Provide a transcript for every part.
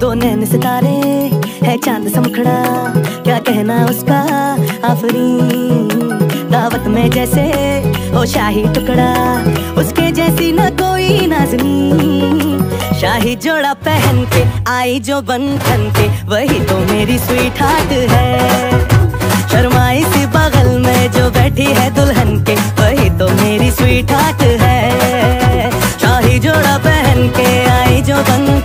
दो नैन सितारे है चाँद समखड़ा। क्या कहना उसका? आफरी दावत में जैसे ओ शाही टुकड़ा। उसके जैसी न कोई नाजनी। शाही जोड़ा पहन के आई जो बन के। वही तो मेरी स्वीट हार्ट है। शर्माई सी बगल में जो बैठी है दुल्हन के। वही तो मेरी स्वीट हार्ट है। शाही जोड़ा पहन के आई जो बन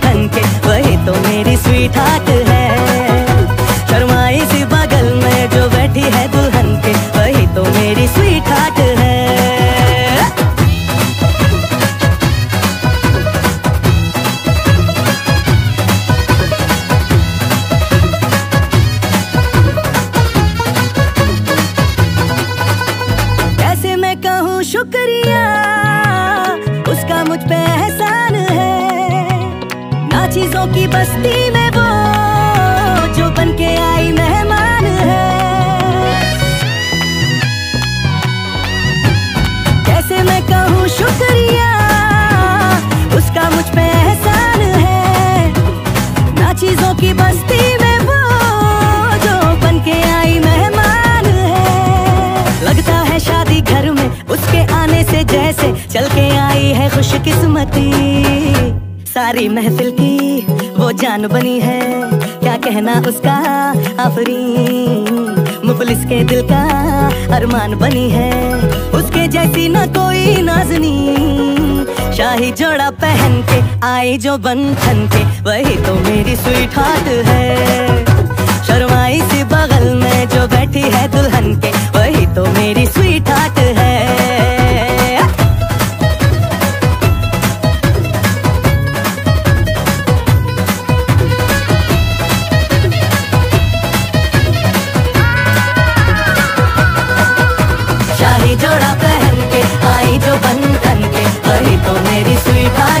उसका मुझ पे एहसान है। ना चीज़ों की बस्ती में वो, जो बन के आई मेहमान है। कैसे मैं कहूँ शुक्रिया, उसका मुझ पे एहसान है। ना चीज़ों की बस्ती में वो, जो बन के आई मेहमान है। लगता है शादी घर में उसके आने से जैसे चल के आई खुशकिस्मती। सारी महफिल की वो जान बनी है। क्या कहना उसका आफरी? मुफलिस के दिल का अरमान बनी है। उसके जैसी ना कोई नाजनी। शाही जोड़ा पहन के आई जो बन थन के। वही तो मेरी स्वीट हार्ट है। शर्माई सी बगल में जो बैठी है दुल्हन के। आई जोड़ा पहन के आई जो बन करके वही तो मेरी स्वीकार